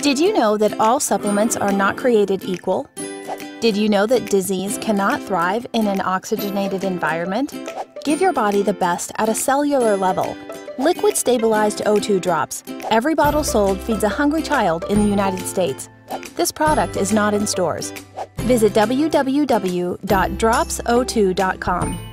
Did you know that all supplements are not created equal? Did you know that disease cannot thrive in an oxygenated environment? Give your body the best at a cellular level. Liquid stabilized O2 drops. Every bottle sold feeds a hungry child in the United States. This product is not in stores. Visit www.dropso2.com.